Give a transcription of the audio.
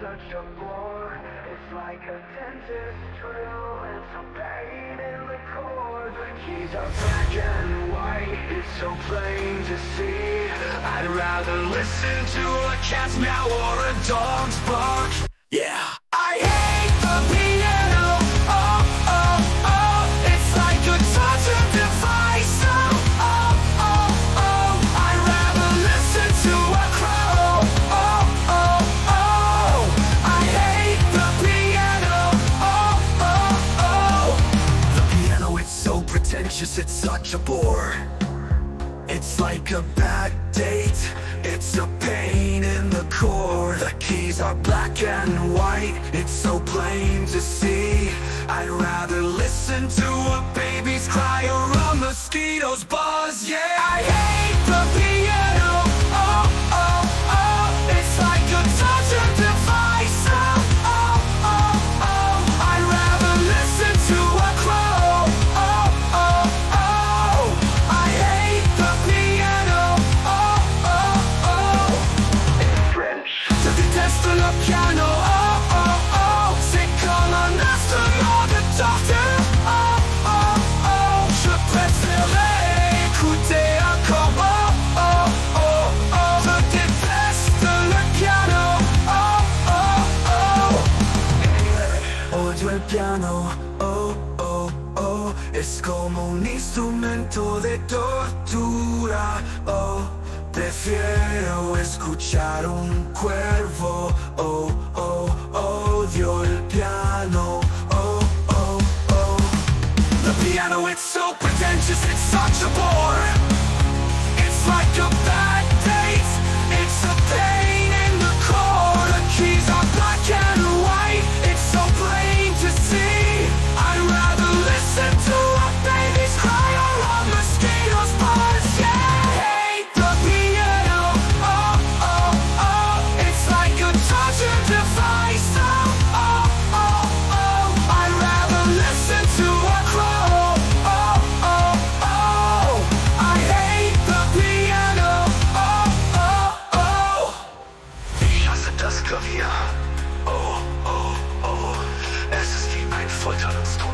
such a bore. It's like a dentist drill and some pain in the cord The keys are black and white, it's so plain to see? I'd rather listen to a cat's meow or a dog's bark. Yeah it's such a bore. It's like a bad date. It's a pain in the core. The keys are black and white. It's so plain to see. I'd rather listen to a baby's cry Or a mosquito's buzz, yeah piano, oh, oh, oh. Es como un instrumento de tortura, oh Prefiero escuchar un cuervo, oh, oh, odio el piano, oh, oh, oh. The piano, it's so pretentious, it's such a bore Klavier. Oh, oh, oh, es ist wie ein Folterinstrument.